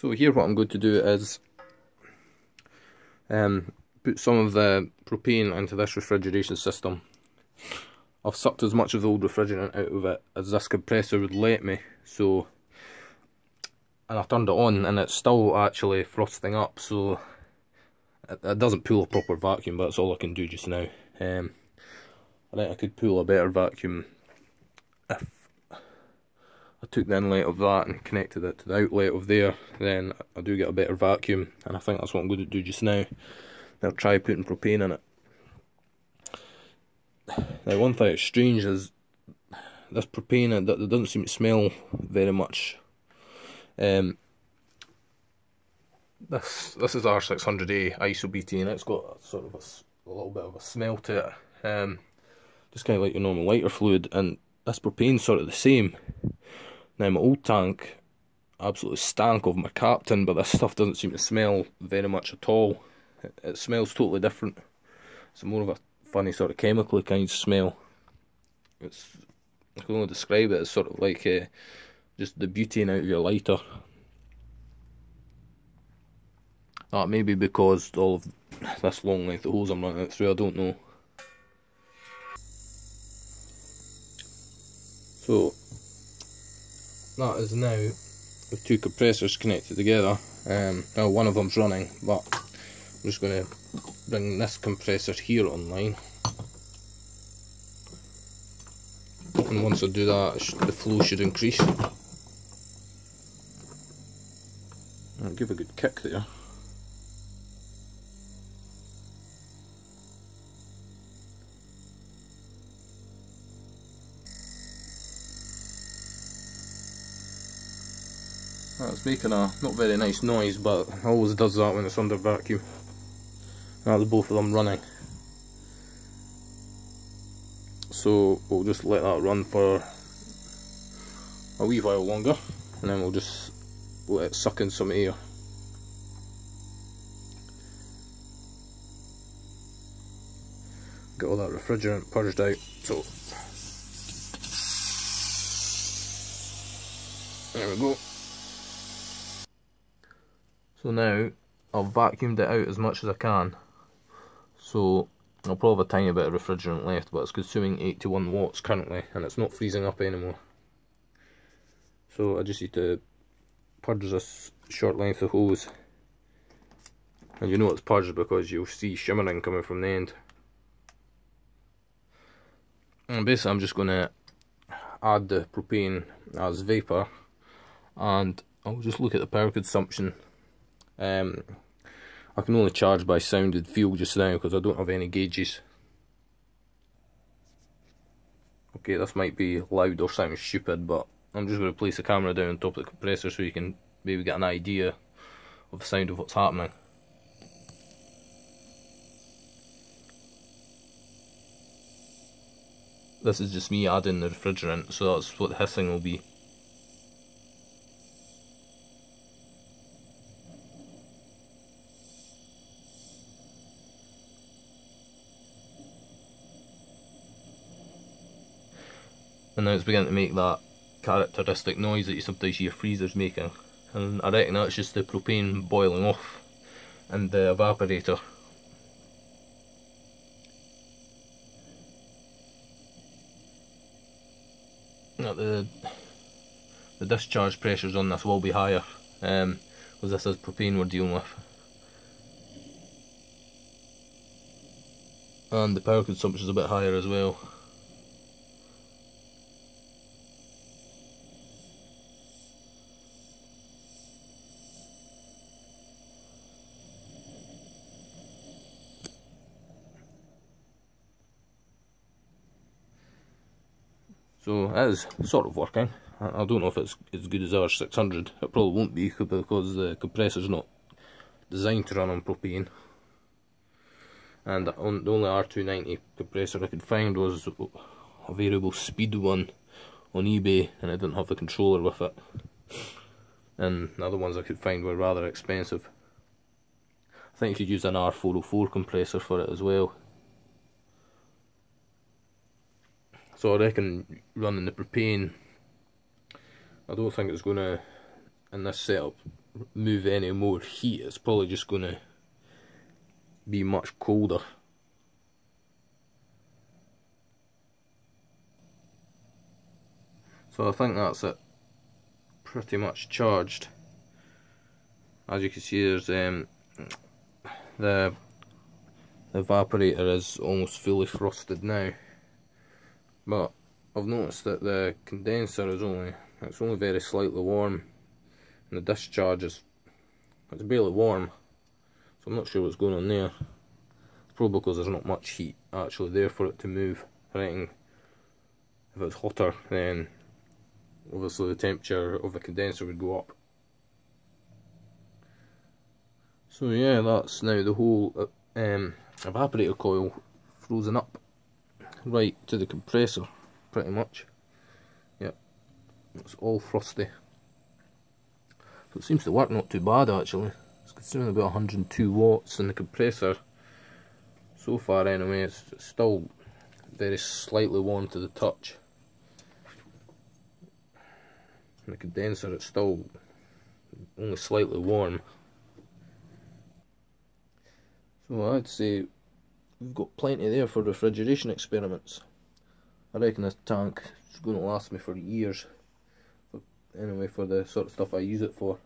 So here what I'm going to do is um, put some of the propane into this refrigeration system. I've sucked as much of the old refrigerant out of it as this compressor would let me, so and I turned it on and it's still actually frosting up, so it, it doesn't pull a proper vacuum, but that's all I can do just now. Um, I think I could pull a better vacuum if I took the inlet of that and connected it to the outlet of there, then I do get a better vacuum, and I think that's what I'm going to do just now. I'll try putting propane in it. Now, one thing that's strange is this propane, it, it doesn't seem to smell very much. Um, this this is R600A isobutane, it's got sort of a, a, little bit of a smell to it. Um, just kind of like your normal lighter fluid, and this propane's sort of the same. Now my old tank absolutely stank of mercaptan, but this stuff doesn't seem to smell very much at all. It, it smells totally different. It's more of a funny sort of chemically kind of smell. It's I can only describe it as sort of like uh, just the butane out of your lighter. That may be because all of this long length of hose I'm running it through, I don't know. So that is now with two compressors connected together. Um, well, one of them's running, but I'm just going to bring this compressor here online. And once I do that, the flow should increase. I'll give a good kick there. Uh, That's making a not very nice noise, but always does that when it's under vacuum. That's both of them running. So we'll just let that run for a wee while longer, and then we'll just let it suck in some air. Get all that refrigerant purged out. So there we go. So now I've vacuumed it out as much as I can. So I'll probably have a tiny bit of refrigerant left, but it's consuming 81 watts currently, and it's not freezing up anymore. So I just need to purge this short length of hose. And you know it's purged because you'll see shimmering coming from the end. And basically I'm just going to add the propane as vapour, and I'll just look at the power consumption um, I can only charge by sound fuel just now because I don't have any gauges. Okay, this might be loud or sound stupid, but I'm just going to place the camera down on top of the compressor so you can maybe get an idea of the sound of what's happening. This is just me adding the refrigerant, so that's what the hissing will be. And now it's beginning to make that characteristic noise that you sometimes hear freezers making. And I reckon that's just the propane boiling off and the evaporator. Now the the discharge pressures on this will be higher um, because this is propane we're dealing with. And the power consumption is a bit higher as well So it is sort of working. I don't know if it's as good as R600. It probably won't be because the compressor's not designed to run on propane. And the only R290 compressor I could find was a variable speed one on eBay and I didn't have the controller with it. And the other ones I could find were rather expensive. I think you could use an R404 compressor for it as well. So I reckon running the propane, I don't think it's going to, in this setup, move any more heat, it's probably just going to be much colder. So I think that's it. Pretty much charged. As you can see there's um, the, the evaporator is almost fully frosted now. But I've noticed that the condenser is only it's only very slightly warm and the discharge is it's barely warm so I'm not sure what's going on there. It's probably because there's not much heat actually there for it to move. Right if it's hotter then obviously the temperature of the condenser would go up. So yeah that's now the whole uh, um, evaporator coil frozen up right to the compressor pretty much yep it's all frosty so it seems to work not too bad actually. It's consuming about 102 watts and the compressor so far anyway it's still very slightly warm to the touch. And the condenser it's still only slightly warm. So I'd say we've got plenty there for refrigeration experiments. I reckon this tank is going to last me for years anyway for the sort of stuff I use it for.